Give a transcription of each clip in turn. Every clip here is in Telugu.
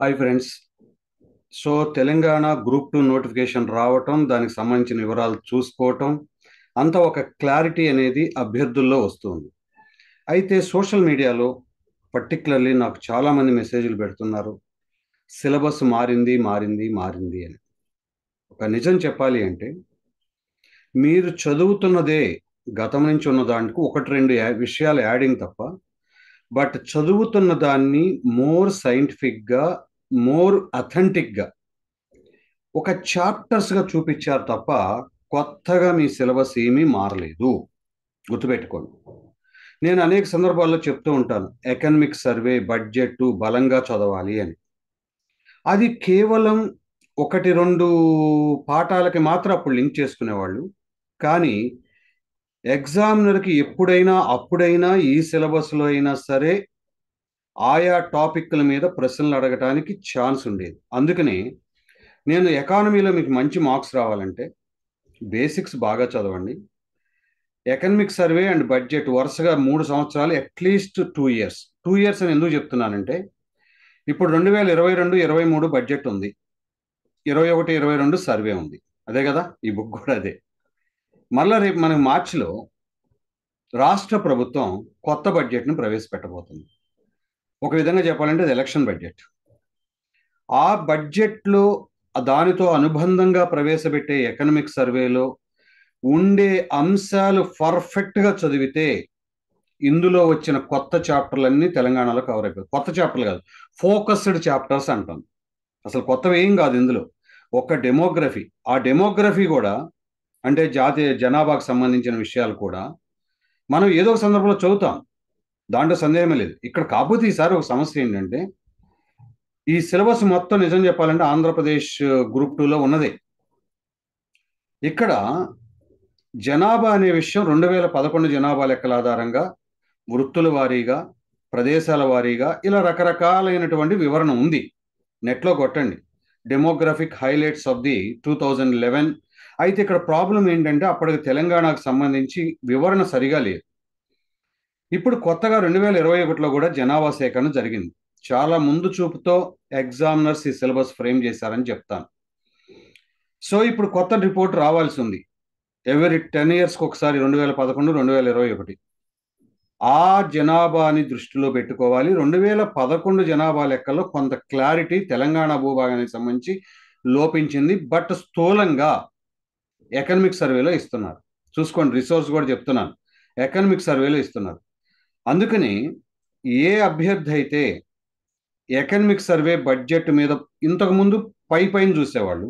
Hi friends so Telangana group two notification రావటం దానికి సంబంధించిన వివరాలు చూసుకోవటం అంత ఒక క్లారిటీ అనేది అభ్యర్థుల్లో వస్తుంది. అయితే సోషల్ మీడియాలో పర్టికులర్లీ నాకు చాలామంది మెసేజ్లు పెడుతున్నారు. సిలబస్ మారింది మారింది మారింది అని. ఒక నిజం చెప్పాలి అంటే మీరు చదువుతున్నదే గతం నుంచి ఉన్న దానికి ఒకటి రెండు యా- విషయాలు యాడింగ్ తప్ప బట్ చదువుతున్న దాన్ని మోర్ సైంటిఫిక్గా మోర్ అథెంటిక్గా ఒక చాప్టర్స్గా చూపించారు తప్ప కొత్తగా మీ సిలబస్ ఏమీ మారలేదు. గుర్తుపెట్టుకోండి. నేను అనేక సందర్భాల్లో చెప్తూ ఉంటాను ఎకనమిక్ సర్వే బడ్జెట్ బలంగా చదవాలి అని. అది కేవలం ఒకటి రెండు పాఠాలకి మాత్రం అప్పుడు లింక్ చేసుకునేవాళ్ళు. కానీ ఎగ్జామినర్కి ఎప్పుడైనా అప్పుడైనా ఈ సిలబస్లో అయినా సరే ఆయా టాపిక్ల మీద ప్రశ్నలు అడగటానికి ఛాన్స్ ఉండేది. అందుకని నేను ఎకానమీలో మీకు మంచి మార్క్స్ రావాలంటే బేసిక్స్ బాగా చదవండి. ఎకనమిక్ సర్వే అండ్ బడ్జెట్ వరుసగా మూడు సంవత్సరాలు at least two years. Two years అని ఎందుకు చెప్తున్నానంటే ఇప్పుడు రెండు వేల ఇరవై రెండు ఇరవై మూడు బడ్జెట్ ఉంది. ఇరవై ఒకటి ఇరవై రెండు సర్వే ఉంది. అదే కదా? ఈ బుక్ కూడా అదే. మళ్ళీ రేపు మనకి మార్చిలో రాష్ట్ర ప్రభుత్వం కొత్త బడ్జెట్ను ప్రవేశపెట్టబోతుంది. ఒక విధంగా చెప్పాలంటే అది ఎలక్షన్ బడ్జెట్. ఆ బడ్జెట్లో దానితో అనుబంధంగా ప్రవేశపెట్టే ఎకనమిక్ సర్వేలో ఉండే అంశాలు పర్ఫెక్ట్గా చదివితే ఇందులో వచ్చిన కొత్త చాప్టర్లన్నీ తెలంగాణలో కవర్ అయిపోయి కొత్త చాప్టర్లు కాదు ఫోకస్డ్ చాప్టర్స్ అంటాం. అసలు కొత్తవి ఏం కాదు ఇందులో. ఒక డెమోగ్రఫీ ఆ డెమోగ్రఫీ కూడా అంటే జాతీయ జనాభాకు సంబంధించిన విషయాలు కూడా మనం ఏదో ఒక సందర్భంలో చదువుతాం. దాంట్లో సందేహమే లేదు. ఇక్కడ కాకపోతే ఈసారి ఒక సమస్య ఏంటంటే ఈ సిలబస్ మొత్తం నిజం చెప్పాలంటే ఆంధ్రప్రదేశ్ గ్రూప్ టూలో ఉన్నదే. ఇక్కడ జనాభా అనే విషయం రెండు వేల పదకొండు జనాభా లెక్కల ఆధారంగా వృత్తుల వారీగా ప్రదేశాల వారీగా ఇలా రకరకాలైనటువంటి వివరణ ఉంది. నెట్లో కొట్టండి. Demographic highlights of the two thousand eleven. అయితే ఇక్కడ ప్రాబ్లం ఏంటంటే అప్పటికి తెలంగాణకు సంబంధించి వివరణ సరిగా లేదు. ఇప్పుడు కొత్తగా రెండు వేల ఇరవై ఒకటిలో కూడా జనాభా సేకరణ జరిగింది. చాలా ముందు చూపుతో ఎగ్జామినర్స్ ఈ సిలబస్ ఫ్రేమ్ చేశారని చెప్తాను. సో ఇప్పుడు కొత్త రిపోర్ట్ రావాల్సి ఉంది. ఎవరి టెన్ ఇయర్స్కి ఒకసారి రెండు వేల పదకొండు రెండు వేల ఇరవై ఒకటి. ఆ జనాభాని దృష్టిలో పెట్టుకోవాలి. రెండు వేల పదకొండు జనాభా లెక్కల్లో కొంత క్లారిటీ తెలంగాణ భూభాగానికి సంబంధించి లోపించింది. బట్ స్థూలంగా ఎకనమిక్ సర్వేలో ఇస్తున్నారు. చూసుకోండి రిసోర్స్ కూడా చెప్తున్నాను. ఎకనమిక్ సర్వేలో ఇస్తున్నారు. అందుకని ఏ అభ్యర్థి అయితే ఎకనమిక్ సర్వే బడ్జెట్ మీద ఇంతకుముందు పై పైన చూసేవాళ్ళు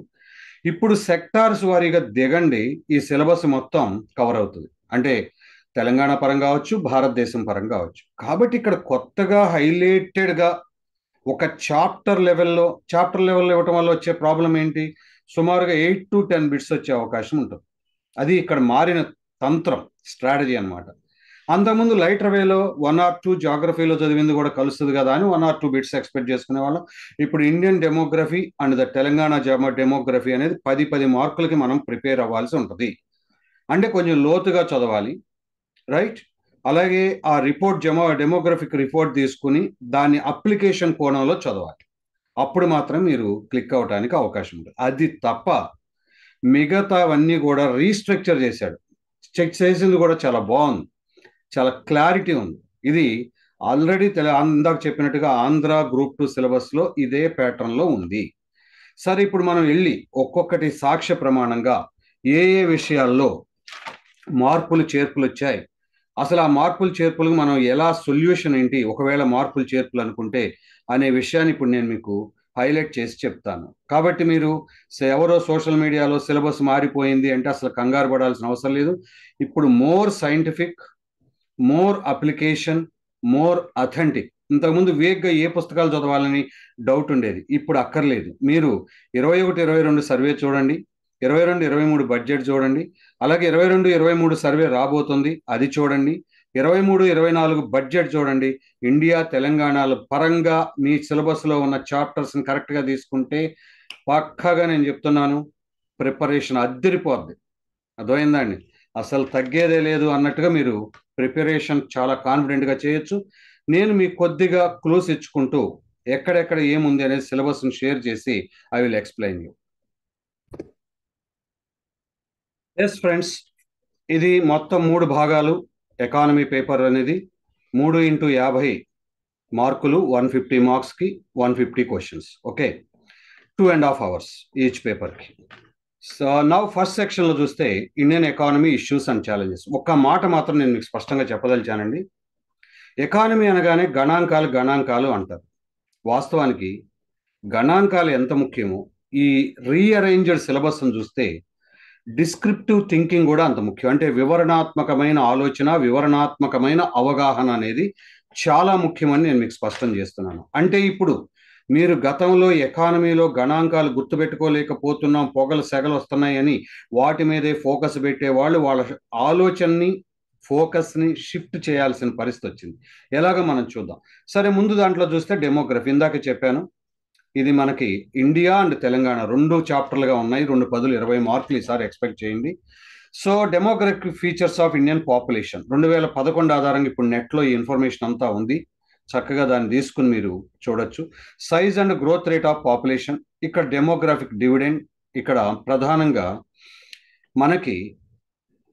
ఇప్పుడు సెక్టార్స్ వారీగా దిగండి ఈ సిలబస్ మొత్తం కవర్ అవుతుంది. అంటే తెలంగాణ పరం కావచ్చు భారతదేశం పరం కావచ్చు. కాబట్టి ఇక్కడ కొత్తగా హైలైటెడ్గా ఒక చాప్టర్ లెవెల్లో చాప్టర్ లెవెల్లో ఇవ్వటం వల్ల వచ్చే ప్రాబ్లం ఏంటి? సుమారుగా ఎయిట్ టు టెన్ బిట్స్ వచ్చే అవకాశం ఉంటుంది. అది ఇక్కడ మారిన తంత్రం స్ట్రాటజీ అనమాట అంతకుముందు లైటర్ వేలో వన్ ఆర్ టూ జాగ్రఫీలో చదివింది కూడా కలుస్తుంది కదా అని one or two bits expect చేసుకునే వాళ్ళం. ఇప్పుడు Indian demography and the Telangana demography అనేది పది పది మార్కులకి మనం ప్రిపేర్ అవ్వాల్సి ఉంటుంది. అంటే కొంచెం లోతుగా చదవాలి. రైట్? అలాగే ఆ రిపోర్ట్ జమో డెమోగ్రఫిక్ రిపోర్ట్ తీసుకుని దాన్ని అప్లికేషన్ కోణంలో చదవాలి. అప్పుడు మాత్రం మీరు క్లిక్ అవడానికి అవకాశం ఉంటుంది. అది తప్ప మిగతావన్నీ కూడా రీస్ట్రక్చర్ చేశాడు. చెక్ చేసింది కూడా చాలా బాగుంది. చాలా క్లారిటీ ఉంది. ఇది ఆల్రెడీ తెల ఇందాక చెప్పినట్టుగా ఆంధ్ర గ్రూప్ టూ సిలబస్లో ఇదే ప్యాటర్న్లో ఉంది. సరే ఇప్పుడు మనం వెళ్ళి ఒక్కొక్కటి సాక్ష్య ప్రమాణంగా ఏ ఏ విషయాల్లో మార్పులు చేర్పులు వచ్చాయి? అసలు ఆ మార్పులు చేర్పులకు మనం ఎలా సొల్యూషన్ ఏంటి? ఒకవేళ మార్పులు చేర్పులు అనుకుంటే అనే విషయాన్ని ఇప్పుడు నేను మీకు హైలైట్ చేసి చెప్తాను. కాబట్టి మీరు ఎవరో సోషల్ మీడియాలో సిలబస్ మారిపోయింది అంటే అసలు కంగారు పడాల్సిన అవసరం లేదు. ఇప్పుడు more scientific more application more authentic. ఇంతకుముందు వేగ్గా ఏ పుస్తకాలు చదవాలని డౌట్ ఉండేది. ఇప్పుడు అక్కర్లేదు. మీరు ఇరవై ఒకటి ఇరవై రెండు సర్వే చూడండి. ఇరవై రెండు ఇరవై మూడు బడ్జెట్ చూడండి. అలాగే ఇరవై రెండు ఇరవై మూడు సర్వే రాబోతుంది. అది చూడండి. ఇరవై మూడు ఇరవై నాలుగు బడ్జెట్ చూడండి. ఇండియా తెలంగాణల పరంగా మీ సిలబస్లో ఉన్న చాప్టర్స్ని కరెక్ట్గా తీసుకుంటే పక్కాగా నేను చెప్తున్నాను ప్రిపరేషన్ అద్దరిపోద్ది. అర్థమైందండి అసలు తగ్గేదే లేదు అన్నట్టుగా మీరు ప్రిపరేషన్ చాలా కాన్ఫిడెంట్గా చేయొచ్చు. నేను మీకు కొద్దిగా క్లూస్ ఇచ్చుకుంటూ ఎక్కడెక్కడ ఏముంది అనేది సిలబస్ని షేర్ చేసి I will explain you. Yes friends ఇది మొత్తం మూడు భాగాలు. ఎకానమీ పేపర్ అనేది మూడు ఇంటూ యాభై మార్కులు వన్ ఫిఫ్టీ మార్క్స్కి one fifty questions. Okay? Two and half hours each పేపర్కి సో నవ్ ఫస్ట్ సెక్షన్లో చూస్తే Indian economy issues and challenges ఒక్క మాట మాత్రం నేను మీకు స్పష్టంగా చెప్పదలిచానండి. ఎకానమీ అనగానే గణాంకాలు గణాంకాలు అంటారు. వాస్తవానికి గణాంకాలు ఎంత ముఖ్యమో ఈ రీఅరేంజ్డ్ సిలబస్ను చూస్తే డిస్క్రిప్టివ్ థింకింగ్ కూడా అంత ముఖ్యం. అంటే వివరణాత్మకమైన ఆలోచన వివరణాత్మకమైన అవగాహన అనేది చాలా ముఖ్యమని నేను మీకు స్పష్టం చేస్తున్నాను. అంటే ఇప్పుడు మీరు గతంలో ఎకానమీలో గణాంకాలు గుర్తుపెట్టుకోలేకపోతున్నాం పొగలు సెగలు వస్తున్నాయని వాటి మీదే ఫోకస్ పెట్టేవాళ్ళు వాళ్ళ ఆలోచనని ఫోకస్ని షిఫ్ట్ చేయాల్సిన పరిస్థితి వచ్చింది. ఎలాగ మనం చూద్దాం. సరే ముందు దాంట్లో చూస్తే డెమోగ్రఫీ. ఇందాక చెప్పాను ఇది మనకి ఇండియా అండ్ తెలంగాణ రెండు చాప్టర్లుగా ఉన్నాయి రెండు పదులు ఇరవై మార్కులు ఈసారి ఎక్స్పెక్ట్ చేయండి. So demographic features of Indian population. రెండు వేల పదకొండు ఆధారంగా ఇప్పుడు నెట్లో ఈ ఇన్ఫర్మేషన్ అంతా ఉంది. చక్కగా దాన్ని తీసుకుని మీరు చూడొచ్చు. Size and growth rate of population ఇక్కడ డెమోగ్రాఫిక్ డివిడెండ్ ఇక్కడ ప్రధానంగా మనకి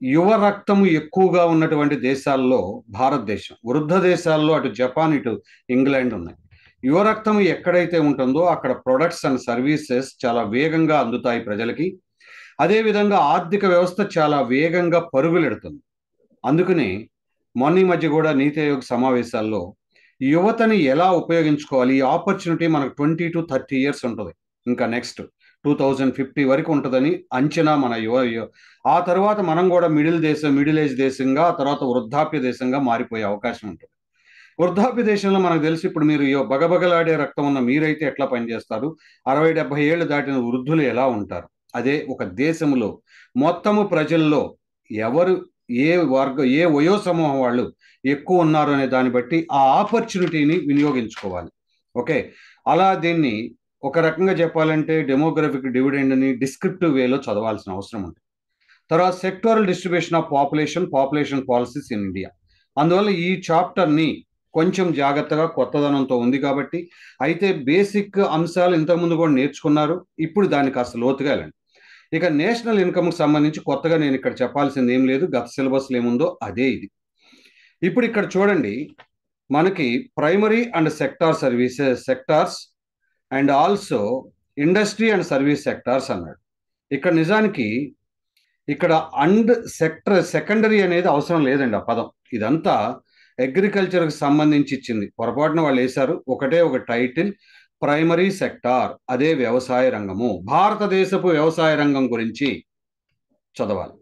యువ రక్తము ఎక్కువగా ఉన్నటువంటి దేశాల్లో భారతదేశం. వృద్ధ దేశాల్లో అటు జపాన్ ఇటు ఇంగ్లాండ్ ఉన్నాయి. యువ రక్తం ఎక్కడైతే ఉంటుందో అక్కడ ప్రొడక్ట్స్ అండ్ సర్వీసెస్ చాలా వేగంగా అందుతాయి ప్రజలకి. అదేవిధంగా ఆర్థిక వ్యవస్థ చాలా వేగంగా పరుగులెడుతుంది. అందుకని మొన్న మధ్య కూడా నీతి ఆయోగ్ సమావేశాల్లో యువతని ఎలా ఉపయోగించుకోవాలి? ఈ ఆపర్చునిటీ మనకు ట్వంటీ టు థర్టీ ఇయర్స్ ఉంటుంది. ఇంకా నెక్స్ట్ టూ థౌజండ్ ఫిఫ్టీ వరకు ఉంటుందని అంచనా మన యువ ఆ తర్వాత మనం కూడా మిడిల్ దేశం మిడిల్ ఏజ్ దేశంగా ఆ తర్వాత వృద్ధాప్య దేశంగా మారిపోయే అవకాశం ఉంటుంది. వృద్ధాప్య దేశంలో మనకు తెలిసి ఇప్పుడు మీరు బగబగలాడే రక్తం ఉన్న మీరైతే ఎట్లా పనిచేస్తారు? అరవై డెబ్బై ఏళ్ళు దాటిన వృద్ధులు ఎలా ఉంటారు? అదే ఒక దేశంలో మొత్తము ప్రజల్లో ఎవరు ఏ వర్గ ఏ వయో సమూహం వాళ్ళు ఎక్కువ ఉన్నారు అనే దాన్ని బట్టి ఆ ఆపర్చునిటీని వినియోగించుకోవాలి. ఓకే? అలా దీన్ని ఒక రకంగా చెప్పాలంటే డెమోగ్రఫిక్ డివిడెండ్ని డిస్క్రిప్టివ్ వేలో చదవాల్సిన అవసరం ఉంటుంది తర్వాత sectoral distribution of population population policies in India. అందువల్ల ఈ చాప్టర్ని కొంచెం జాగ్రత్తగా కొత్తదనంతో ఉంది కాబట్టి అయితే బేసిక్ అంశాలు ఇంతకుముందు కూడా నేర్చుకున్నారు ఇప్పుడు దానికి కాస్త లోతుగా వెళ్ళండి. ఇక నేషనల్ ఇన్కమ్కి సంబంధించి కొత్తగా నేను ఇక్కడ చెప్పాల్సింది ఏం లేదు. గత సిలబస్లో ఏముందో అదే ఇది. ఇప్పుడు ఇక్కడ చూడండి. మనకి primary and sector services sectors and also industry and service sectors అన్నాడు. ఇక్కడ నిజానికి ఇక్కడ అండ్ సెక్టర్ సెకండరీ అనేది అవసరం లేదండి ఆ పదం. ఇదంతా అగ్రికల్చర్కి సంబంధించి ఇచ్చింది. పొరపాటున వాళ్ళు వేశారు. ఒకటే ఒక టైటిల్. ప్రైమరీ సెక్టార్ అదే వ్యవసాయ రంగము. భారతదేశపు వ్యవసాయ రంగం గురించి చదవాలి.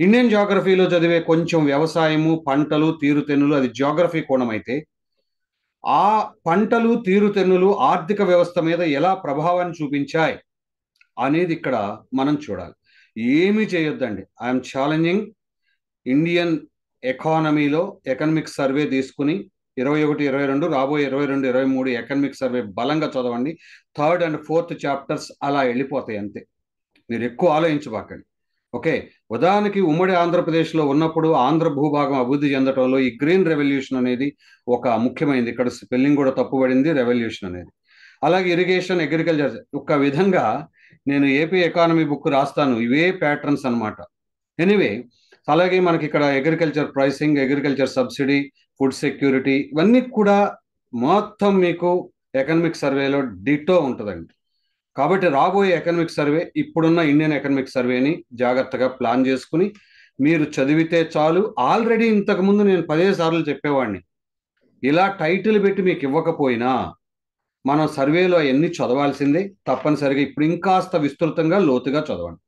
ఇండియన్ జాగ్రఫీలో చదివే కొంచెం వ్యవసాయము పంటలు తీరుతెన్నులు అది జాగ్రఫీ కోణం అయితే ఆ పంటలు తీరుతెన్నులు ఆర్థిక వ్యవస్థ మీద ఎలా ప్రభావాన్ని చూపించాయి అనేది ఇక్కడ మనం చూడాలి. ఏమీ చేయొద్దండి. ఐఎమ్ ఛాలెంజింగ్ ఇండియన్ ఎకానమీలో ఎకనమిక్ సర్వే తీసుకుని ఇరవై ఒకటి ఇరవై రెండు రాబోయే ఇరవై రెండు ఇరవై మూడు ఎకనమిక్ సర్వే బలంగా చదవండి. థర్డ్ అండ్ ఫోర్త్ చాప్టర్స్ అలా వెళ్ళిపోతాయి అంతే. మీరు ఎక్కువ ఆలోచించబాకండి. ఓకే ఉదాహరణకి ఉమ్మడి ఆంధ్రప్రదేశ్లో ఉన్నప్పుడు ఆంధ్ర భూభాగం అభివృద్ధి చెందడంలో ఈ గ్రీన్ రెవల్యూషన్ అనేది ఒక ముఖ్యమైనది ఇక్కడ స్పెల్లింగ్ కూడా తప్పుబడింది రెవల్యూషన్ అనేది. అలాగే ఇరిగేషన్ అగ్రికల్చర్ ఒక విధంగా నేను ఏపీ ఎకానమీ బుక్ రాస్తాను. ఇవే ప్యాటర్న్స్ అనమాట ఎనీవే అలాగే మనకి ఇక్కడ agriculture pricing agriculture subsidy food security ఇవన్నీ కూడా మొత్తం మీకు ఎకనమిక్ సర్వేలో డిటో ఉంటుందండి. కాబట్టి రాబోయే ఎకనమిక్ సర్వే ఇప్పుడున్న ఇండియన్ ఎకనమిక్ సర్వేని జాగ్రత్తగా ప్లాన్ చేసుకుని మీరు చదివితే చాలు. ఆల్రెడీ ఇంతకుముందు నేను పదే సార్లు చెప్పేవాడిని. ఇలా టైటిల్ పెట్టి మీకు ఇవ్వకపోయినా మనం సర్వేలో అవన్నీ చదవాల్సిందే. తప్పనిసరిగా ఇప్పుడు ఇంకాస్త విస్తృతంగా లోతుగా చదవండి.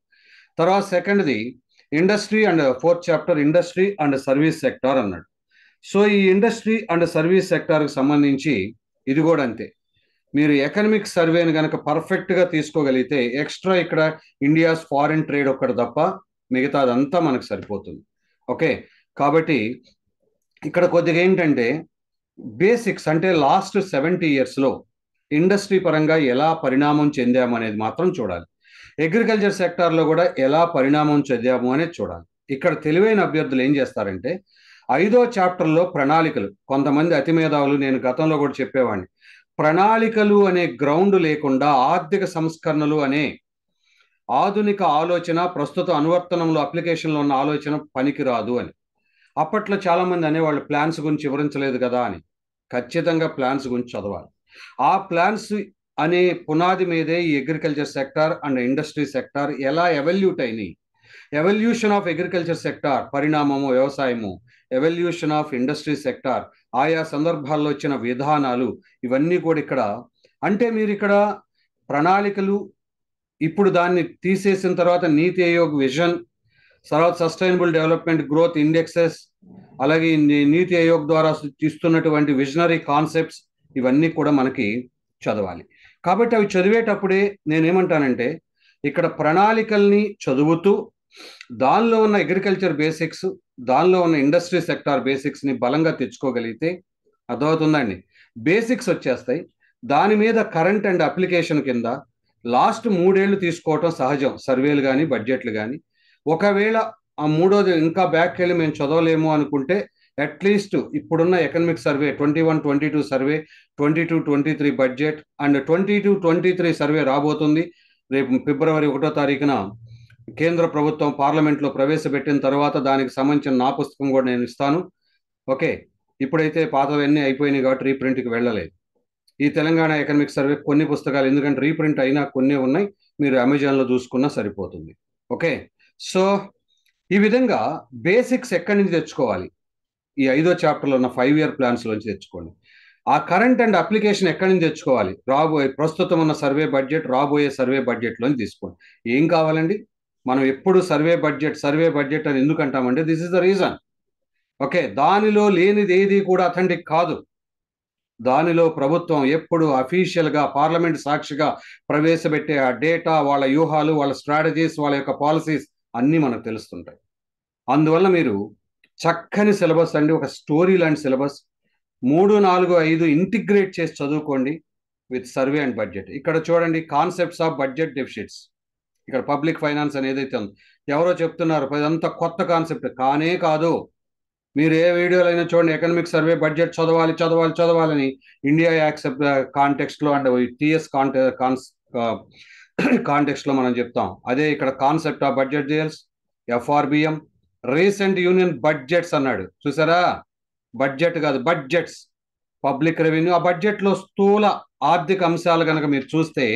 తర్వాత సెకండ్ది industry and fourth chapter industry and service sector అన్నాడు. సో ఈ ఇండస్ట్రీ అండ్ సర్వీస్ సెక్టార్కి సంబంధించి ఇది కూడా అంతే. మీరు ఎకనమిక్ సర్వేని కనుక పర్ఫెక్ట్గా తీసుకోగలిగితే ఎక్స్ట్రా ఇక్కడ ఇండియాస్ ఫారిన్ ట్రేడ్ ఒక్కటి తప్ప మిగతాదంతా మనకు సరిపోతుంది. ఓకే? కాబట్టి ఇక్కడ కొద్దిగా ఏంటంటే బేసిక్స్ అంటే లాస్ట్ సెవెంటీ ఇయర్స్లో ఇండస్ట్రీ పరంగా ఎలా పరిణామం చెందాము అనేది మాత్రం చూడాలి. అగ్రికల్చర్ సెక్టార్లో కూడా ఎలా పరిణామం చెందాము అనేది చూడాలి. ఇక్కడ తెలివైన అభ్యర్థులు ఏం చేస్తారంటే ఐదో చాప్టర్లో ప్రణాళికలు. కొంతమంది అతి మేధావులు నేను గతంలో కూడా చెప్పేవాడిని. ప్రణాళికలు అనే గ్రౌండ్ లేకుండా ఆర్థిక సంస్కరణలు అనే ఆధునిక ఆలోచన ప్రస్తుత అనువర్తనంలో అప్లికేషన్లో ఉన్న ఆలోచన పనికిరాదు అని. అప్పట్లో చాలామంది అనేవాళ్ళు ప్లాన్స్ గురించి వివరించలేదు కదా అని. ఖచ్చితంగా ప్లాన్స్ గురించి చదవాలి. ఆ ప్లాన్స్ అనే పునాది మీదే ఈ agriculture sector and industry sector ఎలా ఎవల్యూట్ అయినాయి? ఎవల్యూషన్ ఆఫ్ అగ్రికల్చర్ సెక్టార్ పరిణామము వ్యవసాయము ఎవల్యూషన్ ఆఫ్ ఇండస్ట్రీ సెక్టార్ ఆయా సందర్భాల్లో వచ్చిన విధానాలు ఇవన్నీ కూడా ఇక్కడ. అంటే మీరు ఇక్కడ ప్రణాళికలు ఇప్పుడు దాన్ని తీసేసిన తర్వాత నీతి ఆయోగ్ విజన్ తర్వాత సస్టైనబుల్ డెవలప్మెంట్ గ్రోత్ ఇండెక్సెస్ అలాగే నీతి ఆయోగ్ ద్వారా ఇస్తున్నటువంటి విజనరీ కాన్సెప్ట్స్ ఇవన్నీ కూడా మనకి చదవాలి. కాబట్టి అవి చదివేటప్పుడే నేనేమంటానంటే ఇక్కడ ప్రణాళికల్ని చదువుతూ దానిలో ఉన్న అగ్రికల్చర్ బేసిక్స్ దానిలో ఉన్న ఇండస్ట్రీ సెక్టార్ బేసిక్స్ని బలంగా తెచ్చుకోగలిగితే అర్థమవుతుందండి. బేసిక్స్ వచ్చేస్తాయి. దాని మీద కరెంట్ అండ్ అప్లికేషన్ కింద లాస్ట్ మూడేళ్ళు తీసుకోవటం సహజం. సర్వేలు కానీ బడ్జెట్లు కానీ ఒకవేళ ఆ మూడోది ఇంకా బ్యాక్ వెళ్ళి మేము చదవలేము అనుకుంటే అట్లీస్ట్ ఇప్పుడున్న economic survey twenty one twenty two survey twenty two twenty three budget and twenty two twenty three survey రాబోతుంది. రేపు ఫిబ్రవరి ఒకటో తారీఖున కేంద్ర ప్రభుత్వం పార్లమెంట్లో ప్రవేశపెట్టిన తర్వాత దానికి సంబంధించిన నా పుస్తకం కూడా నేను ఇస్తాను. ఓకే ఇప్పుడైతే పాతవన్నీ అయిపోయినాయి కాబట్టి రీప్రింట్కి వెళ్ళలేదు. ఈ తెలంగాణ ఎకనమిక్ సర్వే కొన్ని పుస్తకాలు ఎందుకంటే రీప్రింట్ అయినా కొన్ని ఉన్నాయి మీరు అమెజాన్లో చూసుకున్నా సరిపోతుంది. ఓకే సో ఈ విధంగా బేసిక్స్ ఎక్కడి నుంచి తెచ్చుకోవాలి? ఈ ఐదో చాప్టర్లో ఉన్న ఫైవ్ ఇయర్ ప్లాన్స్లోంచి తెచ్చుకోండి. ఆ కరెంట్ అండ్ అప్లికేషన్ ఎక్కడి నుంచి తెచ్చుకోవాలి? రాబోయే ప్రస్తుతం ఉన్న సర్వే బడ్జెట్ రాబోయే సర్వే బడ్జెట్లోని తీసుకోండి. ఏం కావాలండి? మనం ఎప్పుడు సర్వే బడ్జెట్ సర్వే బడ్జెట్ అని ఎందుకు అంటామంటే this is the reason okay దానిలో లేనిది ఏది కూడా అథెంటిక్ కాదు. దానిలో ప్రభుత్వం ఎప్పుడు అఫీషియల్గా పార్లమెంట్ సాక్షిగా ప్రవేశపెట్టే ఆ డేటా వాళ్ళ వ్యూహాలు వాళ్ళ స్ట్రాటజీస్ వాళ్ళ యొక్క పాలసీస్ అన్నీ మనకు తెలుస్తుంటాయి. అందువల్ల మీరు చక్కని సిలబస్ అండి ఒక స్టోరీ లాంటి సిలబస్. మూడు నాలుగు ఐదు ఇంటిగ్రేట్ చేసి చదువుకోండి విత్ సర్వే అండ్ బడ్జెట్ ఇక్కడ చూడండి కాన్సెప్ట్స్ ఆఫ్ బడ్జెట్ డెఫిషిట్స్ ఇక్కడ పబ్లిక్ ఫైనాన్స్ అనేది అయితే ఉంది ఎవరో చెప్తున్నారు ఇదంతా కొత్త కాన్సెప్ట్ కానే కాదు. మీరు ఏ వీడియోలైనా అయినా చూడండి ఎకనామిక్ సర్వే బడ్జెట్ చదవాలి చదవాలి చదవాలని ఇండియా యాక్సెప్ట్ కాంటెక్స్ట్లో అండ్ టీఎస్ కాంటె కాన్స్ కాంటెక్స్ట్లో మనం చెప్తాం. అదే ఇక్కడ concept of budget deals FRBM recent union budgets అన్నాడు. చూసారా? బడ్జెట్ కాదు బడ్జెట్స్ పబ్లిక్ రెవెన్యూ ఆ బడ్జెట్లో స్థూల ఆర్థిక అంశాలు కనుక మీరు చూస్తే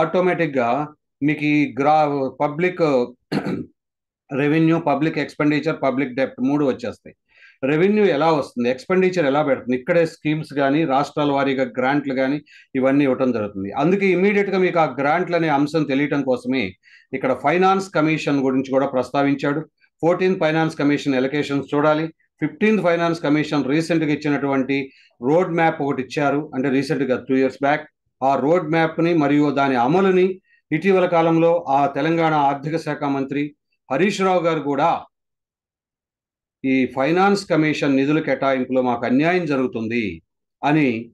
ఆటోమేటిక్గా మీకు ఈ గ్రా public revenue public expenditure public డెప్ట్ మూడు వచ్చేస్తాయి. రెవెన్యూ ఎలా వస్తుంది? ఎక్స్పెండిచర్ ఎలా పెడుతుంది? ఇక్కడే స్కీమ్స్ కానీ రాష్ట్రాల వారీగా గ్రాంట్లు కానీ ఇవన్నీ ఇవ్వటం జరుగుతుంది. అందుకే ఇమీడియట్గా మీకు ఆ గ్రాంట్లు అనే అంశం తెలియటం కోసమే ఇక్కడ ఫైనాన్స్ కమిషన్ గురించి కూడా ప్రస్తావించాడు. ఫోర్టీన్త్ ఫైనాన్స్ కమిషన్ ఎలకేషన్స్ చూడాలి. ఫిఫ్టీన్త్ ఫైనాన్స్ కమిషన్ రీసెంట్గా ఇచ్చినటువంటి రోడ్ మ్యాప్ ఒకటి ఇచ్చారు. అంటే రీసెంట్గా టూ ఇయర్స్ బ్యాక్. ఆ రోడ్ మ్యాప్ని మరియు దాని అమలుని ఇటీవల కాలంలో ఆ తెలంగాణ ఆర్థిక శాఖ మంత్రి హరీష్ రావు గారు కూడా ఈ ఫైనాన్స్ కమిషన్ నిధుల కేటాయింపులో మాకు అన్యాయం జరుగుతుంది అని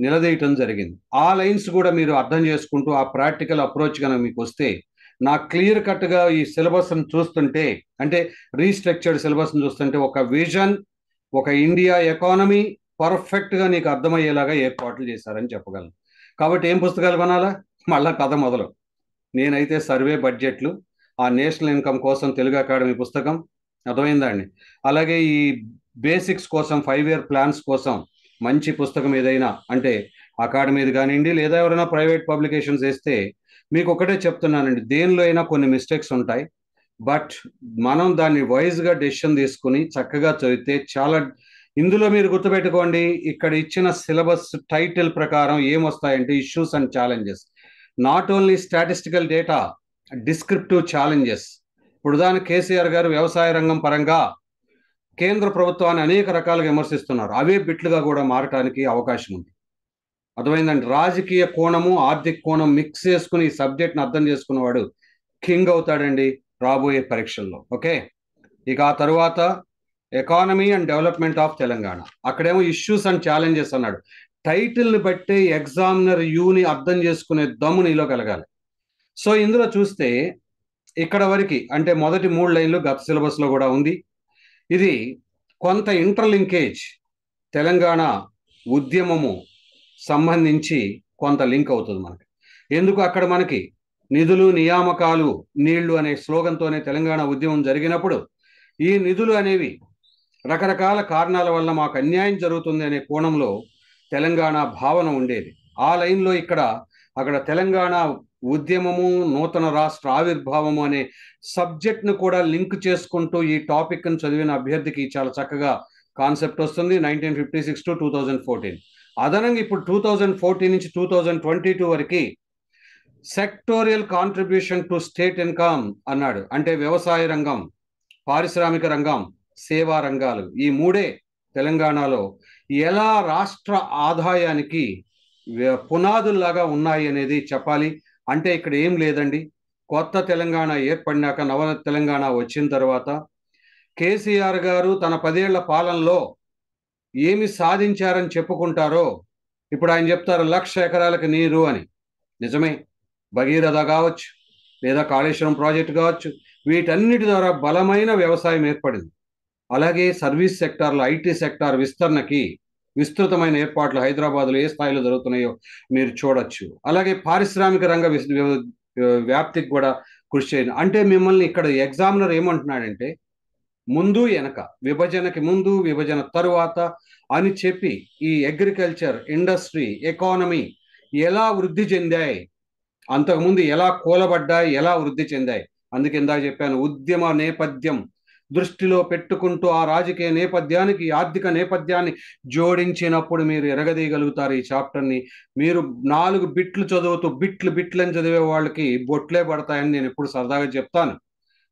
నిలదీయటం జరిగింది. ఆ లైన్స్ కూడా మీరు అర్థం చేసుకుంటూ ఆ ప్రాక్టికల్ అప్రోచ్ కనుక మీకు వస్తే నా క్లియర్ కట్గా ఈ సిలబస్ని చూస్తుంటే అంటే రీస్ట్రక్చర్డ్ సిలబస్ని చూస్తుంటే ఒక విజన్ ఒక ఇండియా ఎకానమీ పర్ఫెక్ట్గా నీకు అర్థమయ్యేలాగా ఏర్పాట్లు చేశారని చెప్పగలను. కాబట్టి ఏం పుస్తకాలు కొనాలా? మళ్ళా కథ మొదలు. నేనైతే సర్వే బడ్జెట్లు ఆ నేషనల్ ఇన్కమ్ కోసం తెలుగు అకాడమీ పుస్తకం అర్థమైందా అండి? అలాగే ఈ బేసిక్స్ కోసం ఫైవ్ ఇయర్ ప్లాన్స్ కోసం మంచి పుస్తకం ఏదైనా అంటే అకాడమీది కానివ్వండి లేదా ఎవరైనా ప్రైవేట్ పబ్లికేషన్స్ వేస్తే మీకు ఒకటే చెప్తున్నానండి దేనిలో అయినా కొన్ని మిస్టేక్స్ ఉంటాయి. బట్ మనం దాన్ని వైజ్గా డెసిషన్ తీసుకుని చక్కగా చదివితే చాలా ఇందులో మీరు గుర్తుపెట్టుకోండి ఇక్కడ ఇచ్చిన సిలబస్ టైటిల్ ప్రకారం ఏమొస్తాయంటే issues and challenges. Not only statistical data descriptive challenges ఇప్పుడు దాని కేసీఆర్ గారు వ్యవసాయ రంగం పరంగా కేంద్ర ప్రభుత్వాన్ని అనేక రకాలుగా విమర్శిస్తున్నారు. అవే బిట్లుగా కూడా మారటానికి అవకాశం ఉంది. అర్థమైందండి? రాజకీయ కోణము ఆర్థిక కోణం మిక్స్ చేసుకుని ఈ సబ్జెక్ట్ని అర్థం చేసుకున్నవాడు కింగ్ అవుతాడండి రాబోయే పరీక్షల్లో. ఓకే? ఇక ఆ తరువాత economy and development of Telangana అక్కడేమో ఇష్యూస్ అండ్ ఛాలెంజెస్ అన్నాడు. టైటిల్ని బట్టి ఎగ్జామినర్ యూని అర్థం చేసుకునే దమ్ము నీలో కలగాలి. సో ఇందులో చూస్తే ఇక్కడ వరకు అంటే మొదటి మూడు లైన్లు గత సిలబస్లో కూడా ఉంది. ఇది కొంత ఇంటర్లింకేజ్ తెలంగాణ ఉద్యమము సంబంధించి కొంత లింక్ అవుతుంది మనకి. ఎందుకు అక్కడ మనకి నిధులు నియామకాలు నీళ్ళు అనే స్లోగన్తోనే తెలంగాణ ఉద్యమం జరిగినప్పుడు ఈ నిధులు అనేవి రకరకాల కారణాల వల్ల మాకు అన్యాయం జరుగుతుంది అనే కోణంలో తెలంగాణ భావన ఉండేది. ఆ లైన్లో ఇక్కడ అక్కడ తెలంగాణ ఉద్యమము నూతన రాష్ట్ర ఆవిర్భావము అనే సబ్జెక్ట్ను కూడా లింక్ చేసుకుంటూ ఈ టాపిక్ను చదివిన అభ్యర్థికి చాలా చక్కగా కాన్సెప్ట్ వస్తుంది nineteen fifty six to two thousand fourteen. అదనంగా ఇప్పుడు టూ థౌజండ్ ఫోర్టీన్ నుంచి టూ థౌజండ్ ట్వంటీ టూ వరకు sectoral contribution to state income అన్నాడు. అంటే వ్యవసాయ రంగం పారిశ్రామిక రంగం సేవా రంగాలు ఈ మూడే తెలంగాణలో ఎలా రాష్ట్ర ఆదాయానికి పునాదుల్లాగా ఉన్నాయి అనేది చెప్పాలి. అంటే ఇక్కడ ఏం లేదండి. కొత్త తెలంగాణ ఏర్పడినాక నవ తెలంగాణ వచ్చిన తర్వాత కేసీఆర్ గారు తన పదేళ్ళ పాలనలో ఏమి సాధించారని చెప్పుకుంటారో ఇప్పుడు ఆయన చెప్తారు లక్ష ఎకరాలకు నీరు అని. నిజమే. భగీరథ కావచ్చు లేదా కాళేశ్వరం ప్రాజెక్టు కావచ్చు వీటన్నిటి ద్వారా బలమైన వ్యవసాయం ఏర్పడింది. అలాగే సర్వీస్ సెక్టార్లో ఐటీ సెక్టార్ విస్తరణకి విస్తృతమైన ఏర్పాట్లు హైదరాబాద్లో ఏ స్థాయిలో జరుగుతున్నాయో మీరు చూడొచ్చు. అలాగే పారిశ్రామిక రంగ వ్యాప్తికి కూడా కృషి చేయండి. అంటే మిమ్మల్ని ఇక్కడ ఎగ్జామినర్ ఏమంటున్నాడంటే ముందు వెనక విభజనకి ముందు విభజన తరువాత అని చెప్పి ఈ అగ్రికల్చర్ ఇండస్ట్రీ ఎకానమీ ఎలా వృద్ధి చెందాయి అంతకుముందు ఎలా కూలబడ్డాయి ఎలా వృద్ధి చెందాయి అందుకే ఇందాక చెప్పాను ఉద్యమ నేపథ్యం దృష్టిలో పెట్టుకుంటూ ఆ రాజకీయ నేపథ్యానికి ఆర్థిక నేపథ్యాన్ని జోడించినప్పుడు మీరు ఎరగదీయగలుగుతారు ఈ చాప్టర్ని. మీరు నాలుగు బిట్లు చదువుతూ బిట్లు బిట్లు అని చదివే వాళ్ళకి బొట్లే పడతాయని నేను ఎప్పుడు సరదాగా చెప్తాను.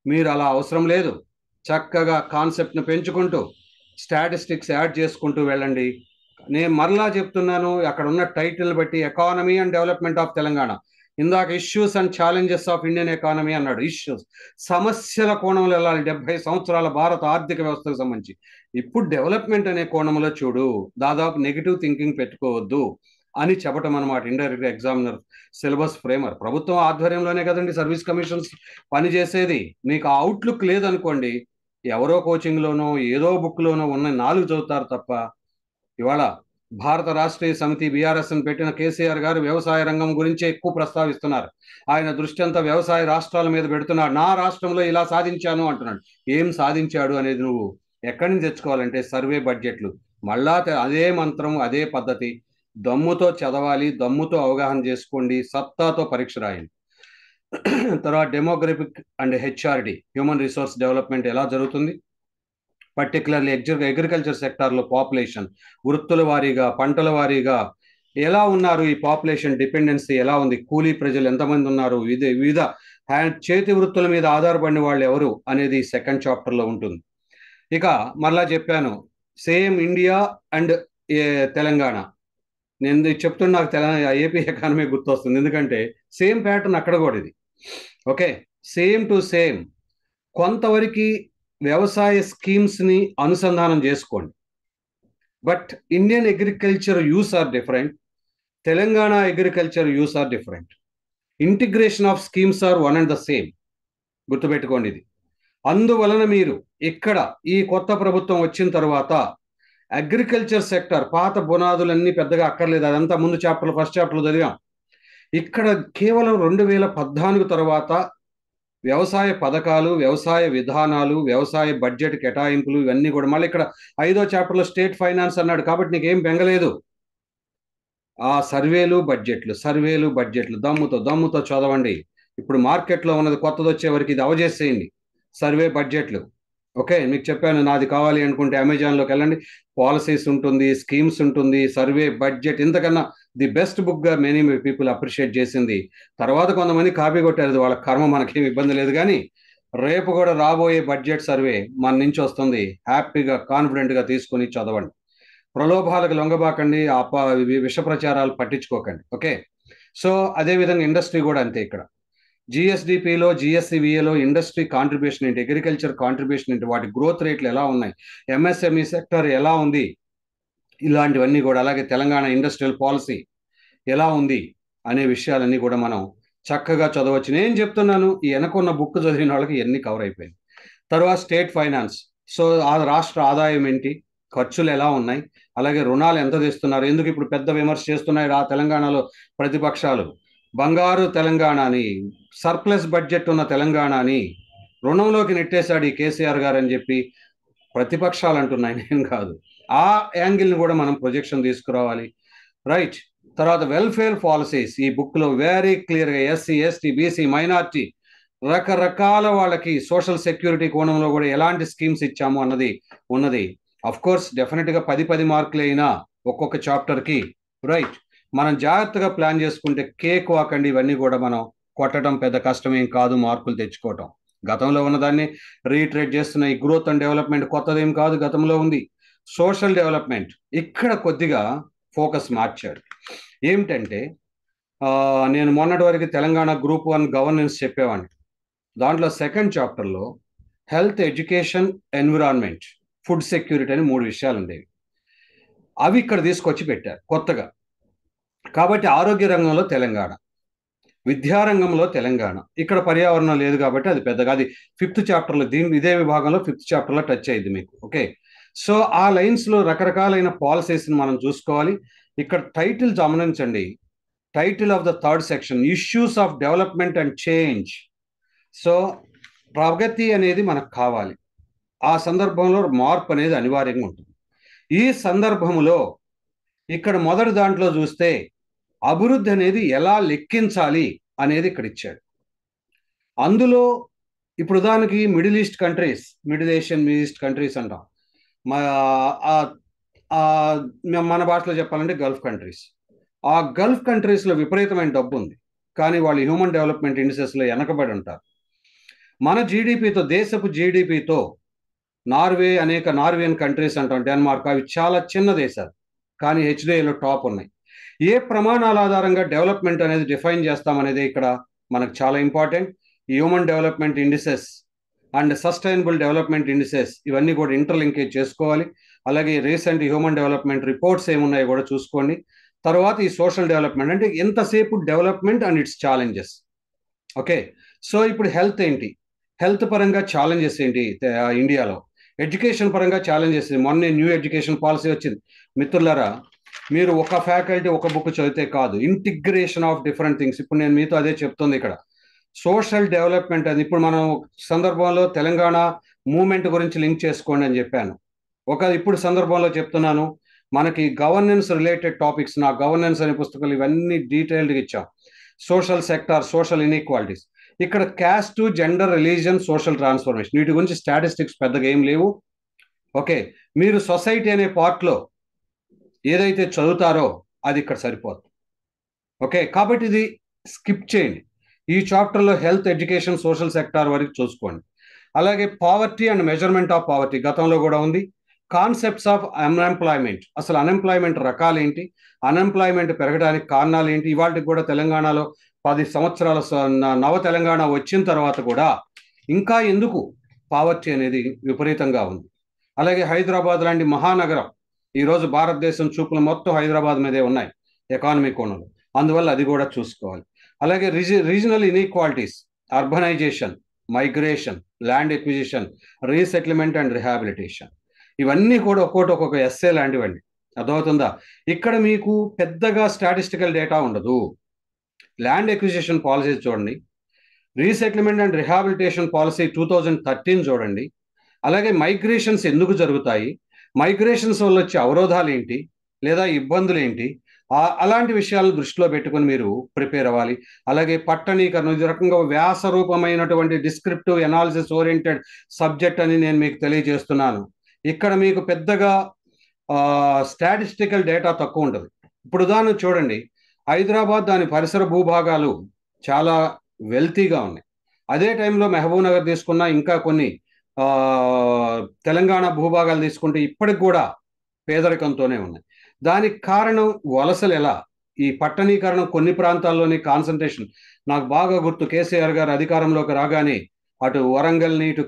మీరు అలా అవసరం లేదు. చక్కగా కాన్సెప్ట్ను పెంచుకుంటూ స్టాటిస్టిక్స్ యాడ్ చేసుకుంటూ వెళ్ళండి. నేను మరలా చెప్తున్నాను అక్కడ ఉన్న టైటిల్ బట్టి economy and development of Telangana. ఇందాక issues and challenges of Indian economy అన్నాడు. ఇష్యూస్ సమస్యల కోణంలో వెళ్ళాలి. డెబ్బై సంవత్సరాల భారత ఆర్థిక వ్యవస్థకు సంబంధించి. ఇప్పుడు డెవలప్మెంట్ అనే కోణంలో చూడు. దాదాపు నెగిటివ్ థింకింగ్ పెట్టుకోవద్దు అని చెప్పటం అనమాట ఇండైరెక్ట్ ఎగ్జామినర్ సిలబస్ ఫ్రేమర్ ప్రభుత్వం ఆధ్వర్యంలోనే కదండి సర్వీస్ కమిషన్స్ పనిచేసేది. మీకు అవుట్లుక్ లేదనుకోండి ఎవరో కోచింగ్లోనో ఏదో బుక్లోనో ఉన్న నాలుగు చదువుతారు తప్ప ఇవాళ భారత రాష్ట్రీయ సమితి బీఆర్ఎస్ని పెట్టిన కేసీఆర్ గారు వ్యవసాయ రంగం గురించి ఎక్కువ ప్రస్తావిస్తున్నారు. ఆయన దృష్టి అంతా వ్యవసాయ రాష్ట్రాల మీద పెడుతున్నాడు. నా రాష్ట్రంలో ఇలా సాధించాను అంటున్నాడు. ఏం సాధించాడు అనేది నువ్వు ఎక్కడి నుంచి తెచ్చుకోవాలంటే సర్వే బడ్జెట్లు. మళ్ళా అదే మంత్రం అదే పద్ధతి. దమ్ముతో చదవాలి దమ్ముతో అవగాహన చేసుకోండి సత్తాతో పరీక్ష రాయండి. తర్వాత demographic and HRD human resource development ఎలా జరుగుతుంది? పర్టికులర్లీ అగ్రికల్చర్ సెక్టార్లో పాపులేషన్ వృత్తుల వారీగా పంటల వారీగా ఎలా ఉన్నారు? ఈ పాపులేషన్ డిపెండెన్సీ ఎలా ఉంది? కూలీ ప్రజలు ఎంతమంది ఉన్నారు? వివిధ వివిధ హ్యాండ్ చేతి వృత్తుల మీద ఆధారపడిన వాళ్ళు ఎవరు అనేది సెకండ్ చాప్టర్లో ఉంటుంది. ఇక మరలా చెప్పాను సేమ్ ఇండియా అండ్ తెలంగాణ. నేను చెప్తున్న నాకు తెలంగాణ ఏపీ ఎకానమీ గుర్తొస్తుంది. ఎందుకంటే సేమ్ ప్యాటర్న్ అక్కడ కూడా ఇది. ఓకే? సేమ్ టు సేమ్ కొంతవరకు వ్యవసాయ స్కీమ్స్ని అనుసంధానం చేసుకోండి. But Indian agriculture issues are different. Telangana agriculture issues are different. Integration of schemes are one and the same. గుర్తుపెట్టుకోండి ఇది. అందువలన మీరు ఇక్కడ ఈ కొత్త ప్రభుత్వం వచ్చిన తర్వాత అగ్రికల్చర్ సెక్టర్ పాత బునాదులన్నీ పెద్దగా అక్కర్లేదు. అదంతా ముందు చాప్టర్లు ఫస్ట్ చాప్టర్లు చదివాం. ఇక్కడ కేవలం రెండు వేల పద్నాలుగు తర్వాత వ్యవసాయ పథకాలు వ్యవసాయ విధానాలు వ్యవసాయ బడ్జెట్ కేటాయింపులు ఇవన్నీ కూడా మళ్ళీ ఇక్కడ ఐదో చాప్టర్లో స్టేట్ ఫైనాన్స్ అన్నాడు కాబట్టి నీకేం బెంగలేదు. ఆ సర్వేలు బడ్జెట్లు సర్వేలు బడ్జెట్లు దమ్ముతో దమ్ముతో చదవండి. ఇప్పుడు మార్కెట్లో ఉన్నది కొత్తది వచ్చే వరకు ఇది అవజేసేయండి. సర్వే బడ్జెట్లు. ఓకే మీకు చెప్పాను నాది కావాలి అనుకుంటే అమెజాన్లోకి వెళ్ళండి. పాలసీస్ ఉంటుంది స్కీమ్స్ ఉంటుంది సర్వే బడ్జెట్ ఇంతకన్నా ది బెస్ట్ బుక్గా మెనీ పీపుల్ అప్రిషియేట్ చేసింది. తర్వాత కొంతమంది కాపీ కొట్టారు వాళ్ళ కర్మ మనకేం ఇబ్బంది లేదు కానీ రేపు కూడా రాబోయే బడ్జెట్ సర్వే మన నుంచి వస్తుంది. హ్యాపీగా కాన్ఫిడెంట్గా తీసుకుని చదవండి. ప్రలోభాలకు లొంగబాకండి ఆ విష ప్రచారాలు పట్టించుకోకండి. ఓకే? సో అదేవిధంగా ఇండస్ట్రీ కూడా అంతే ఇక్కడ. జిఎస్డిపిలో జిఎస్సివిఏలో ఇండస్ట్రీ కాంట్రిబ్యూషన్ ఏంటి? అగ్రికల్చర్ కాంట్రిబ్యూషన్ ఏంటి? వాటి గ్రోత్ రేట్లు ఎలా ఉన్నాయి? ఎంఎస్ఎంఈ సెక్టర్ ఎలా ఉంది? ఇలాంటివన్నీ కూడా అలాగే తెలంగాణ ఇండస్ట్రియల్ పాలసీ ఎలా ఉంది? అనే విషయాలన్నీ కూడా మనం చక్కగా చదవచ్చు. నేను చెప్తున్నాను ఈ వెనకున్న బుక్ చదివిన వాళ్ళకి ఇవన్నీ కవర్ అయిపోయింది. తర్వాత స్టేట్ ఫైనాన్స్ సో ఆ రాష్ట్ర ఆదాయం ఏంటి? ఖర్చులు ఎలా ఉన్నాయి? అలాగే రుణాలు ఎంత తెస్తున్నారు? ఎందుకు ఇప్పుడు పెద్ద విమర్శ చేస్తున్నాయి ఆ తెలంగాణలో ప్రతిపక్షాలు? బంగారు తెలంగాణని సర్ప్లస్ బడ్జెట్ ఉన్న తెలంగాణని రుణంలోకి నెట్టేశాడు ఈ కేసీఆర్ గారు అని చెప్పి ప్రతిపక్షాలు అంటున్నాయి. నేను కాదు. ఆ యాంగిల్ని కూడా మనం ప్రొజెక్షన్ తీసుకురావాలి. రైట్ తర్వాత వెల్ఫేర్ పాలసీస్ ఈ బుక్లో వెరీ క్లియర్గా ఎస్సీ ఎస్టీ బీసీ మైనార్టీ రకరకాల వాళ్ళకి సోషల్ సెక్యూరిటీ కోణంలో కూడా ఎలాంటి స్కీమ్స్ ఇచ్చాము అన్నది ఉన్నది. అఫ్ కోర్స్ డెఫినెట్గా పది పది మార్కులు అయినా ఒక్కొక్క చాప్టర్కి రైట్ మనం జాగ్రత్తగా ప్లాన్ చేసుకుంటే కేక్ వాకండి ఇవన్నీ కూడా మనం కొట్టడం పెద్ద కష్టమేం కాదు మార్కులు తెచ్చుకోవటం. గతంలో ఉన్నదాన్ని రీట్రేట్ చేస్తున్న ఈ గ్రోత్ అండ్ డెవలప్మెంట్ కొత్తదేం కాదు గతంలో ఉంది. సోషల్ డెవలప్మెంట్ ఇక్కడ కొద్దిగా ఫోకస్ మార్చాడు ఏమిటంటే నేను మొన్నటి వరకు తెలంగాణ గ్రూప్ వన్ గవర్నెన్స్ చెప్పేవాడిని. దాంట్లో సెకండ్ చాప్టర్లో health education environment food security అని మూడు విషయాలు ఉండేవి అవి ఇక్కడ తీసుకొచ్చి పెట్టారు కొత్తగా. కాబట్టి ఆరోగ్య రంగంలో తెలంగాణ. విద్యారంగంలో తెలంగాణ. ఇక్కడ పర్యావరణం లేదు కాబట్టి అది పెద్దగా అది ఫిఫ్త్ చాప్టర్లో దీని ఇదే విభాగంలో ఫిఫ్త్ చాప్టర్లో టచ్ అయ్యింది మీకు. ఓకే? సో ఆ లైన్స్లో రకరకాలైన పాలసీస్ని మనం చూసుకోవాలి. ఇక్కడ టైటిల్ గమనించండి. Title of the third section issues of development and change so ప్రగతి అనేది మనకు కావాలి. ఆ సందర్భంలో మార్పు అనేది అనివార్యంగా ఉంటుంది. ఈ సందర్భంలో ఇక్కడ మొదటి దాంట్లో చూస్తే అభివృద్ధి అనేది ఎలా లెక్కించాలి అనేది ఇక్కడ ఇచ్చాడు. అందులో ఇప్పుడు దానికి middle east countries middle Asian middle east countries అంటాం. మన భాషలో చెప్పాలంటే గల్ఫ్ కంట్రీస్. ఆ గల్ఫ్ కంట్రీస్లో విపరీతమైన డబ్బు ఉంది కానీ వాళ్ళు హ్యూమన్ డెవలప్మెంట్ ఇండిసెస్లో వెనకబడి ఉంటారు. మన జీడిపితో దేశపు జీడిపితో నార్వే అనేక నార్వేన్ కంట్రీస్ అంటాం. డెన్మార్క్ అవి చాలా చిన్న దేశాలు. కానీ హెచ్డిఏలో టాప్ ఉన్నాయి. ఏ ప్రమాణాల ఆధారంగా డెవలప్మెంట్ అనేది డిఫైన్ చేస్తామనేది ఇక్కడ మనకు చాలా important. Human development indices and sustainable development indices ఇవన్నీ కూడా ఇంటర్లింకేజ్ చేసుకోవాలి. అలాగే రీసెంట్ హ్యూమన్ డెవలప్మెంట్ రిపోర్ట్స్ ఏమున్నాయో కూడా చూసుకోండి. తర్వాత ఈ సోషల్ డెవలప్మెంట్ అంటే ఎంతసేపు development and its challenges. Okay? So ఇప్పుడు హెల్త్ ఏంటి? హెల్త్ పరంగా ఛాలెంజెస్ ఏంటి? ఇండియాలో. ఎడ్యుకేషన్ పరంగా ఛాలెంజెస్. మొన్నే న్యూ ఎడ్యుకేషన్ పాలసీ వచ్చింది. మిత్రులారా మీరు ఒక ఫ్యాకల్టీ ఒక బుక్ చదివితే కాదు. ఇంటిగ్రేషన్ ఆఫ్ డిఫరెంట్ థింగ్స్ ఇప్పుడు నేను మీతో అదే చెప్తుంది ఇక్కడ. సోషల్ డెవలప్మెంట్ అది ఇప్పుడు మనం సందర్భంలో తెలంగాణ మూమెంట్ గురించి లింక్ చేసుకోండి అని చెప్పాను. ఒక ఇప్పుడు సందర్భంలో చెప్తున్నాను. మనకి గవర్నెన్స్ రిలేటెడ్ టాపిక్స్ నా గవర్నెన్స్ అనే పుస్తకాలు ఇవన్నీ డీటెయిల్డ్గా ఇచ్చాం. సోషల్ సెక్టార్ సోషల్ ఇన్ఈక్వాలిటీస్ ఇక్కడ caste gender religion social transformation వీటి గురించి స్టాటిస్టిక్స్ పెద్దగా ఏం లేవు. ఓకే మీరు సొసైటీ అనే పార్ట్లో ఏదైతే చదువుతారో అది ఇక్కడ సరిపోతుంది ఓకే? కాబట్టి ఇది స్కిప్ చేయండి. ఈ చాప్టర్లో హెల్త్ ఎడ్యుకేషన్ సోషల్ సెక్టార్ వరకు చూసుకోండి. అలాగే poverty and measurement of poverty గతంలో కూడా ఉంది. Concepts of unemployment. అసలు అన్ఎంప్లాయ్మెంట్ రకాలేంటి అన్ఎంప్లాయ్మెంట్ పెరగడానికి కారణాలు ఏంటి? ఇవాళకి కూడా తెలంగాణలో పది సంవత్సరాల నవ తెలంగాణ వచ్చిన తర్వాత కూడా ఇంకా ఎందుకు పావర్టీ అనేది విపరీతంగా ఉంది? అలాగే హైదరాబాద్ లాంటి మహానగరం ఈరోజు భారతదేశం చూపులు మొత్తం హైదరాబాద్ మీదే ఉన్నాయి ఎకానమీ కోణంలో. అందువల్ల అది కూడా చూసుకోవాలి. అలాగే రీజి regional inequalities urbanisation migration land acquisition resettlement and rehabilitation ఇవన్నీ కూడా ఒక్కోటి ఒక్కొక్క ఎస్ఏ లాంటివండి. అర్థమవుతుందా? ఇక్కడ మీకు పెద్దగా స్టాటిస్టికల్ డేటా ఉండదు. ల్యాండ్ ఎక్విజిషన్ పాలసీస్ చూడండి. Resettlement and rehabilitation policy two thousand thirteen చూడండి. అలాగే మైగ్రేషన్స్ ఎందుకు జరుగుతాయి? మైగ్రేషన్స్ వల్ల వచ్చే అవరోధాలు ఏంటి? లేదా ఇబ్బందులు ఏంటి? అలాంటి విషయాలను దృష్టిలో పెట్టుకుని మీరు ప్రిపేర్ అవ్వాలి. అలాగే పట్టణీకరణ ఇది రకంగా వ్యాస రూపమైనటువంటి డిస్క్రిప్టివ్ ఎనాలిసిస్ ఓరియంటెడ్ సబ్జెక్ట్ అని నేను మీకు తెలియజేస్తున్నాను. ఇక్కడ మీకు పెద్దగా స్టాటిస్టికల్ డేటా తక్కువ ఉంటుంది ఇప్పుడు దాన్ని చూడండి. హైదరాబాద్ దాని పరిసర భూభాగాలు చాలా వెల్తీగా ఉన్నాయి. అదే టైంలో మహబూబ్ నగర్ తీసుకున్న ఇంకా కొన్ని తెలంగాణ భూభాగాలు తీసుకుంటే ఇప్పటికి కూడా పేదరికంతోనే ఉన్నాయి. దానికి కారణం వలసలు ఎలా? ఈ పట్టణీకరణం కొన్ని ప్రాంతాల్లోని కాన్సన్ట్రేషన్ నాకు బాగా గుర్తు కేసీఆర్ గారు అధికారంలోకి రాగానే అటు వరంగల్ని ఇటు